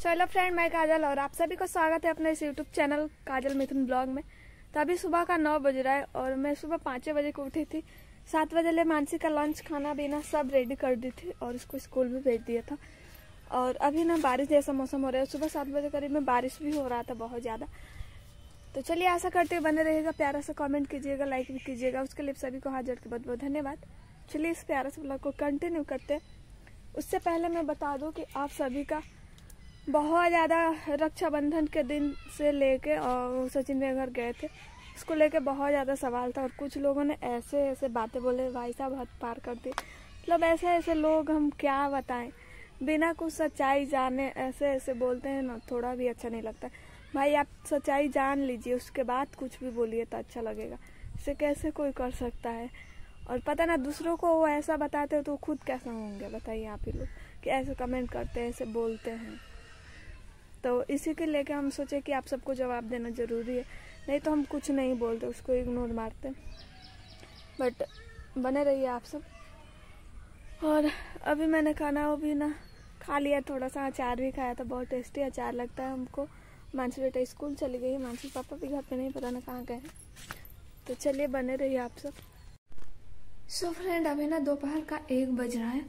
चलो फ्रेंड, मैं काजल और आप सभी को स्वागत है अपने इस YouTube channel Kajal Mithun blog में। तो अभी सुबह का नौ बज रहा है और मैं सुबह पाँच बजे को उठी थी। सात बजे ले मानसी का लंच खाना, पीना सब रेडी कर दी थी और उसको स्कूल भी भेज दिया था। और अभी ना बारिश जैसा मौसम हो रहा है। सुबह सात बजे करीब में बारिश भी हो रहा था बहुत ज़्यादा। तो चलिए ऐसा करते हुए बने रहेगा प्यारा सा कमेंट कीजिएगा लाइक भी कीजिएगा। उसके लिए सभी को हाथ जोड़ के बहुत बहुत धन्यवाद। चलिए इस प्यारा से ब्लॉग को कंटिन्यू करते हैं। उससे पहले मैं बता दूँ कि आप सभी का बहुत ज़्यादा रक्षाबंधन के दिन से लेके और सचिन मेरे घर गए थे। उसको लेके बहुत ज़्यादा सवाल था और कुछ लोगों ने ऐसे ऐसे बातें बोले, भाई साहब, हद पार कर दी। मतलब ऐसे ऐसे लोग हम क्या बताएँ? बिना कुछ सच्चाई जाने ऐसे ऐसे बोलते हैं ना, थोड़ा भी अच्छा नहीं लगता। भाई, आप सच्चाई जान लीजिए, उसके बाद कुछ भी बोलिए तो अच्छा लगेगा। इसे कैसे कोई कर सकता है? और पता ना, दूसरों को वो ऐसा बताते हो तो खुद कैसा होंगे? बताइए आप ही लोग कि ऐसे कमेंट करते हैं, ऐसे बोलते हैं। तो इसी के लेके हम सोचे कि आप सबको जवाब देना ज़रूरी है। नहीं तो हम कुछ नहीं बोलते, उसको इग्नोर मारते। बट बने रहिए आप सब। और अभी मैंने खाना वो भी ना खा लिया थोड़ा सा अचार भी खाया था, बहुत टेस्टी अचार लगता है हमको। मानसी बेटा स्कूल चली गई, मानसी पापा भी घर पे नहीं, पता ना कहाँ गए तो चलिए, बने रहिए आप सब। सो so फ्रेंड अभी ना दोपहर का एक बज रहा है।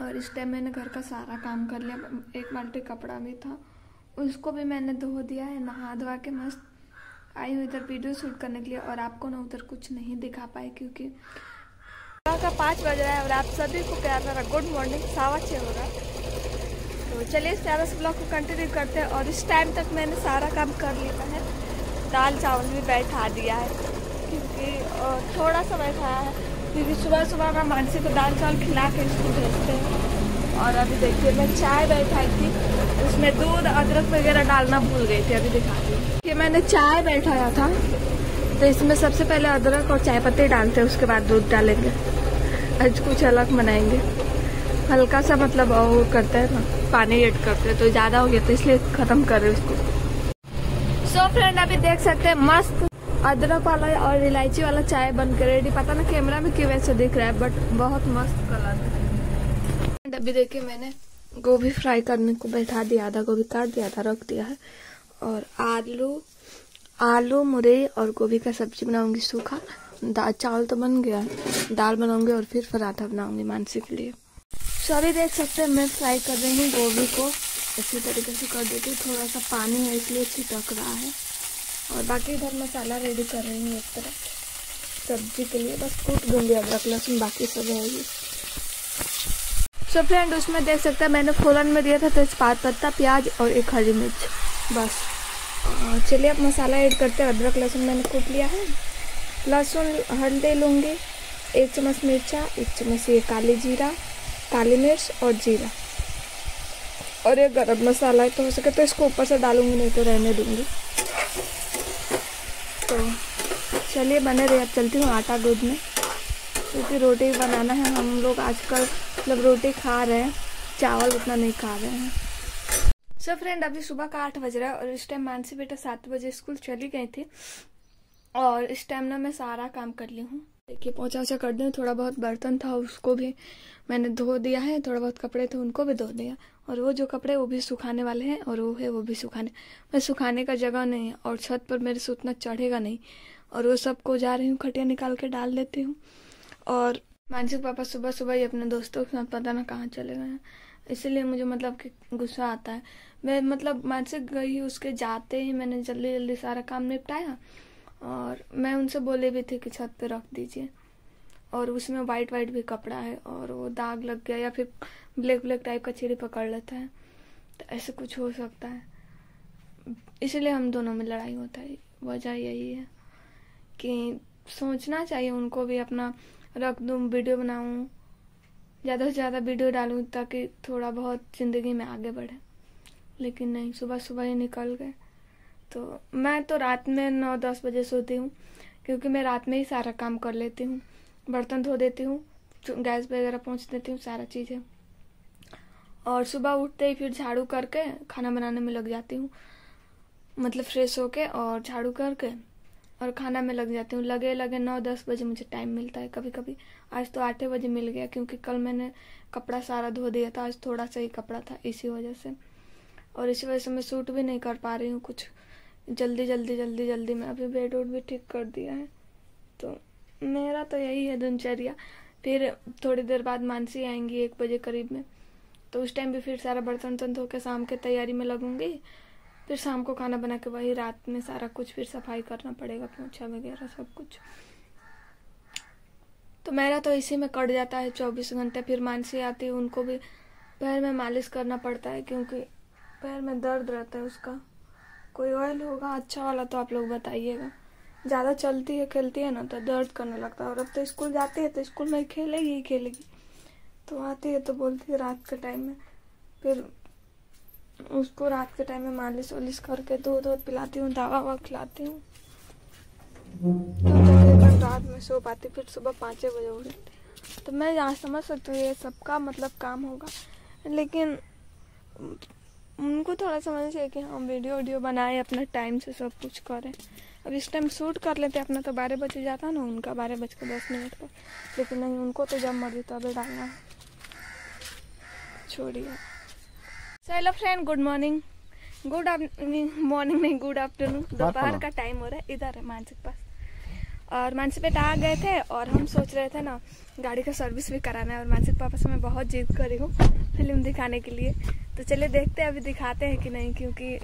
और इस टाइम मैंने घर का सारा काम कर लिया। एक बाल्टी कपड़ा भी था। उसको भी मैंने धो दिया है, नहा धोवा के मस्त। आई हूँ इधर वीडियो शूट करने के लिए और आपको ना उधर कुछ नहीं दिखा पाए क्योंकि का पाँच बज रहा है और आप सभी को प्यार भरा गुड मॉर्निंग, सावा छः हो रहा तो चलिए इस प्यारा से ब्लॉग को कंटिन्यू करते हैं और इस टाइम तक मैंने सारा काम कर लिया है। दाल चावल भी बैठा दिया है क्योंकि थोड़ा सा बैठाया है। क्योंकि सुबह सुबह मैं मानसी को दाल चावल खिला के इसको भेजते हैं। और अभी देखिए मैं चाय बैठाई थी। उसमें दूध, अदरक वगैरह डालना भूल गई थी, अभी दिखा दी ये मैंने चाय बैठाया था तो इसमें सबसे पहले अदरक और चाय पत्ती डालते हैं, उसके बाद दूध डालेंगे। आज कुछ अलग बनाएँगे। हल्का सा मतलब वो करते हैं ना, पानी ऐड करते हैं तो ज़्यादा हो गया तो इसलिए ख़त्म कर इसको। सो so फ्रेंड अभी देख सकते हैं, मस्त अदरक वाला और इलायची वाला चाय बन कर रेडी पता ना कैमरा में क्यों वैसे दिख रहा है बट बहुत मस्त कलर है। अभी देखिए मैंने गोभी फ्राई करने को बैठा दिया, आधा गोभी काट दिया था रख दिया है। और आलू आलू, मुरई और गोभी का सब्ज़ी बनाऊँगी सूखा। दाल चावल तो बन गया, दाल बनाऊँगी और फिर पराठा बनाऊँगी मानसी के लिए। सभी देख सकते हैं मैं फ्राई कर रही हूँ गोभी को। इसी तरीके से कर देती हूँ थोड़ा सा पानी है इसलिए छिटक रहा है। और बाकी इधर मसाला रेडी कर रही हूँ एक तरफ़। सब्ज़ी के लिए बस कूट दूँगी अदरक, लहसुन, बाकी सब रहेगी सो फ्रेंड उसमें देख सकते हैं, मैंने फोरन में दिया था तेजपात पत्ता, प्याज और एक हरी मिर्च, बस। चलिए अब मसाला ऐड करते हैं, अदरक, लहसुन मैंने कूट लिया है। लहसुन हल्दी लूँगी, एक चम्मच मिर्चा, एक चम्मच ये काली जीरा, काली मिर्च और जीरा। और ये गरम मसाला है तो हो सके तो इसको ऊपर से डालूँगी, नहीं तो रहने दूँगी। तो चलिए बने रहे अब चलती हूँ आटा दूध में क्योंकि रोटी बनाना है, हम लोग आजकल मतलब रोटी खा रहे हैं, चावल उतना नहीं खा रहे हैं। सो so फ्रेंड अभी सुबह का आठ बज रहा है और इस टाइम मानसी बेटा सात बजे स्कूल चली गई थी और इस टाइम ना मैं सारा काम कर ली हूँ। देखिए पहुँचा वोछा कर दी थोड़ा बहुत बर्तन था उसको भी मैंने धो दिया है, थोड़ा बहुत कपड़े थे उनको भी धो दिया। और वो जो कपड़े वो भी सुखाने वाले हैं और वो है वो भी सुखाने। मैं सुखाने का जगह नहीं है और छत पर मेरे से उतना चढ़ेगा नहीं। और वो सबको जा रही हूँ, खटिया निकाल के डाल देती हूँ। और मानसिक पापा सुबह सुबह ही अपने दोस्तों के साथ पता ना कहाँ चले गए हैं। इसीलिए मुझे मतलब कि गुस्सा आता है। मैं मतलब मानसिक गई उसके जाते ही मैंने जल्दी जल्दी सारा काम निपटाया और मैं उनसे बोले भी थे कि छत पे रख दीजिए। और उसमें वाइट वाइट भी कपड़ा है और वो दाग लग गया या फिर ब्लैक ब्लैक टाइप का चिड़ी पकड़ लेता है। तो ऐसे कुछ हो सकता है। इसलिए हम दोनों में लड़ाई होता है। वजह यही है कि सोचना चाहिए उनको भी अपना रख दूँ वीडियो बनाऊँ, ज़्यादा से ज़्यादा वीडियो डालूँ ताकि थोड़ा बहुत ज़िंदगी में आगे बढ़े। लेकिन नहीं, सुबह सुबह ही निकल गए। तो मैं तो रात में नौ दस बजे सोती हूँ, क्योंकि मैं रात में ही सारा काम कर लेती हूँ। बर्तन धो देती हूँ गैस वगैरह पहुँच देती हूँ, सारा चीज़ें। और सुबह उठते ही फिर झाड़ू करके खाना बनाने में लग जाती हूँ। मतलब फ्रेश होके और झाड़ू करके और खाना में लग जाती हूँ। लगे लगे नौ, दस बजे मुझे टाइम मिलता है कभी कभी आज तो आठ बजे मिल गया क्योंकि कल मैंने कपड़ा सारा धो दिया था। आज थोड़ा सा ही कपड़ा था इसी वजह से। और इसी वजह से मैं सूट भी नहीं कर पा रही हूँ कुछ। जल्दी जल्दी जल्दी जल्दी मैं अभी बेड उड भी ठीक कर दिया है। तो मेरा तो यही है दिनचर्या। फिर थोड़ी देर बाद मानसी आएँगी एक बजे करीब में। तो उस टाइम भी फिर सारा बर्तन वर्तन धो के शाम के तैयारी में लगूँगी। फिर शाम को खाना बना के वही रात में सारा कुछ फिर सफ़ाई करना पड़ेगा, पोछा वगैरह सब कुछ। तो मेरा तो इसी में कट जाता है चौबीस घंटे, फिर मानसी आती है, उनको भी पैर में मालिश करना पड़ता है क्योंकि पैर में दर्द रहता है उसका। कोई ऑयल होगा अच्छा वाला तो आप लोग बताइएगा। ज़्यादा चलती है, खेलती है ना तो दर्द करने लगता है। और अब तो स्कूल जाती है तो स्कूल में खेलेगी ही खेलेगी। तो आती है तो बोलती है रात के टाइम में। फिर उसको रात के टाइम में मालिश वालिश करके दूध वूध पिलाती हूँ, दवा ववा खिलाती हूँ। तो रात में सो पाती, फिर सुबह पाँच बजे उठती। तो मैं यहाँ समझ सकती हूँ, ये सबका मतलब काम होगा। लेकिन उनको थोड़ा समझना चाहिए कि हम वीडियो वीडियो बनाए, अपना टाइम से सब कुछ करें। अब इस टाइम शूट कर लेते, अपना तो बारह बजे जाता ना, उनका बारह बज के दस मिनट पर। लेकिन नहीं, उनको तो जब मर्ज़ी तभी डालना है। छोड़िए hello friend good morning good morning नहीं गुड आफ्टरनून दोपहर का टाइम हो रहा है इधर है मानसिक पास। और मानसिक बेटा आ गए थे और हम सोच रहे थे ना गाड़ी का सर्विस भी कराना है और मानसिक पापा से मैं बहुत जिद करी हूँ फ़िल्म दिखाने के लिए। तो चलिए देखते हैं अभी दिखाते हैं कि नहीं क्योंकि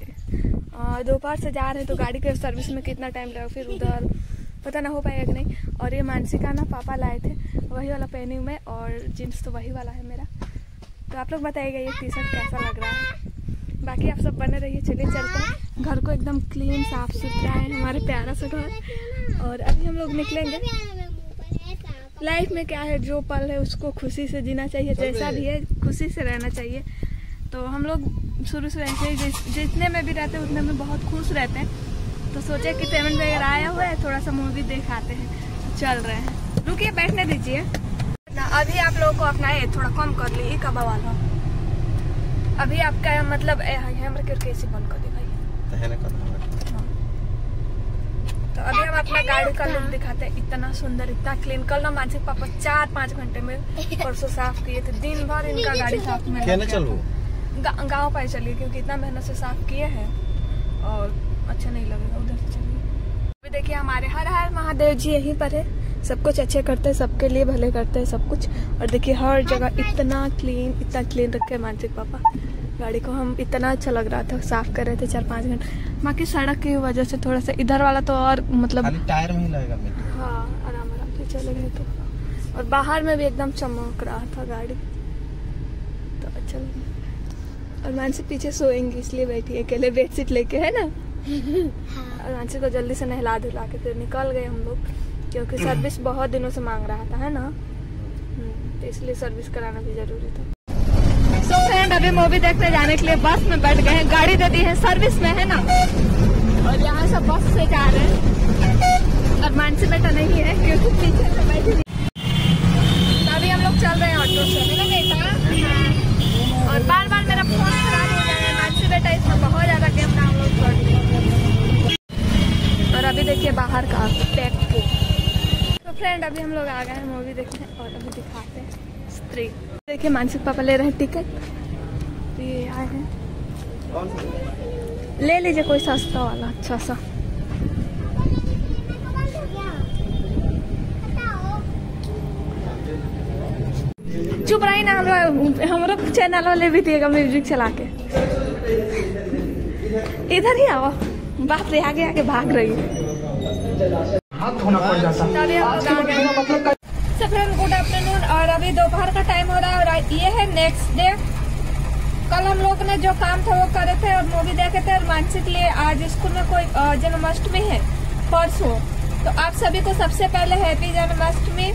दोपहर से जा रहे हैं तो गाड़ी के सर्विस में कितना टाइम लगा फिर उधर पता ना हो पाएगा कि नहीं। और ये मानसिका ना पापा लाए थे वही वाला पहनी हूँ मैं और जीन्स तो वही वाला है मेरा। तो आप लोग बताइएगा ये टी शर्ट कैसा लग रहा है? बाकी आप सब बने रहिए, चलिए चलते हैं। घर को एकदम क्लीन साफ़ सुथरा है, हमारे प्यारा सा घर। और अभी हम लोग निकलेंगे। लाइफ में क्या है, जो पल है उसको खुशी से जीना चाहिए, जैसा भी है, खुशी से रहना चाहिए। तो हम लोग शुरू से ऐसे ही जितने में भी रहते हैं, उतने में बहुत खुश रहते हैं। तो सोचे कि पेमेंट वगैरह आया हुआ है, थोड़ा सा मूवी देखाते हैं। चल रहे हैं। रुकिए, बैठने दीजिए। अभी आप लोगों को अपना ये थोड़ा कम कर ली कब वाला अभी आपका मतलब हमारे कैसे बंद कर दे भाई। हाँ। तो अभी हम अपना गाड़ी का लुक दिखाते हैं। इतना सुंदर इतना क्लीन कल ना मानसिक पापा चार पाँच घंटे में परसों साफ़ किए थे। दिन भर इनका गाड़ी साफ़ में गाँव पर चलिए क्योंकि इतना मेहनत से साफ़ किए हैं। और अच्छा नहीं लगेगा उधर से चलिए। अभी देखिए हमारे हर हर महादेव जी यहीं पर है। सब कुछ अच्छे करते हैं सबके लिए भले करते हैं सब कुछ। और देखिए हर जगह इतना क्लीन इतना क्लीन रखे मानसिक पापा। गाड़ी को हम इतना अच्छा लग रहा था साफ़ कर रहे थे चार पाँच घंटे। बाकी सड़क की वजह से थोड़ा सा इधर वाला तो और मतलब टायर में लगेगा हाँ आराम आराम से चले गए तो। और बाहर में भी एकदम चमक रहा था गाड़ी। तो अच्छा लगा। और मानसी पीछे सोएँगी इसलिए बैठी अकेले बेडशीट लेके है ना? हाँ। और मानसी को जल्दी से नहला धुला के फिर निकल गए हम लोग। क्योंकि सर्विस बहुत दिनों से मांग रहा था है ना? हम्म, तो इसलिए सर्विस कराना भी ज़रूरी था। सो so फ्रेंड अभी मूवी देखने जाने के लिए बस में बैठ गए हैं गाड़ी दे दी है सर्विस में है ना? और यहाँ से बस से जा रहे हैं। और मानसी बेटा नहीं है क्योंकि पीछे से बैठी तो अभी हम लोग चल रहे हैं ऑटो से है और बार बार मेरा फ़ोन खराब हो जाए मानसी बेटा इसमें बहुत ज़्यादा गेम डाउनलोड कर और अभी देखिए बाहर का पैक फ्रेंड, अभी हम लोग आ गए हैं मूवी देखने और अभी दिखाते हैं स्त्री। देखिए, मानसिक पापा ले रहे हैं टिकट। तो ये आए हैं। ले लीजिए कोई सस्ता वाला अच्छा सा। चुप रही ना, हम हमारा चैनल वाले भी दिएगा म्यूज़िक चला के। इधर ही आओ। बाप रे, आगे आगे भाग रही। है हाथ धोना पड़ जाता। गुड आफ्टरनून और अभी दोपहर का टाइम हो रहा है और ये है नेक्स्ट डे कल हम लोग ने जो काम था वो करे थे और मूवी देखे थे और मानसिक लिए आज स्कूल में कोई जन्माष्टमी है परसों। तो आप सभी को सबसे पहले हैप्पी जन्माष्टमी।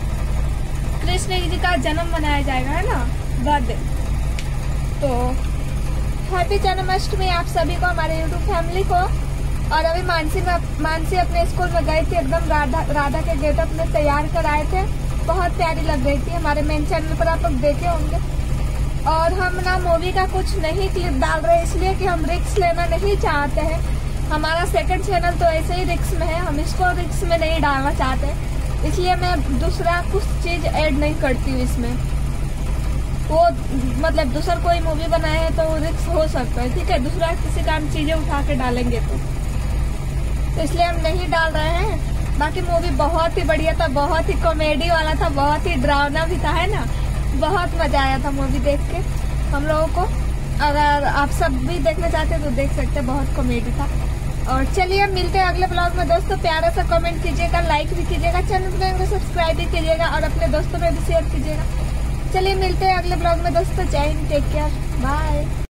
कृष्ण जी का जन्म मनाया जाएगा है ना? बर्थडे। तो हैप्पी जन्माष्टमी आप सभी को हमारे यूट्यूब फैमिली को। और अभी मानसी मानसी अपने स्कूल में गई थी एकदम राधा राधा के गेटअप में तैयार कर आए थे। बहुत प्यारी लग रही थी हमारे मेन चैनल पर आप लोग देखे होंगे। और हम ना मूवी का कुछ नहीं क्लिप डाल रहे इसलिए कि हम रिक्स लेना नहीं चाहते हैं। हमारा सेकंड चैनल तो ऐसे ही रिक्स में है हम इसको रिक्स में नहीं डालना चाहते। इसलिए मैं दूसरा कुछ चीज़ ऐड नहीं करती हूँ इसमें। वो मतलब दूसरा कोई मूवी बनाए तो रिक्स हो सकता है। ठीक है दूसरा किसी का हम चीज़ें उठा के डालेंगे तो, तो इसलिए हम नहीं डाल रहे हैं। बाकी मूवी बहुत ही बढ़िया था, बहुत ही कॉमेडी वाला था, बहुत ही डरावना भी था, है ना? बहुत मज़ा आया था मूवी देख के हम लोगों को। अगर आप सब भी देखना चाहते हैं तो देख सकते हैं, बहुत कॉमेडी था। और चलिए मिलते हैं अगले ब्लॉग में। दोस्तों, प्यारा सा कमेंट कीजिएगा लाइक भी कीजिएगा चैनल को सब्सक्राइब भी कीजिएगा और अपने दोस्तों में भी शेयर कीजिएगा। चलिए मिलते हैं अगले ब्लॉग में। दोस्तों, जय हिंद टेक केयर बाय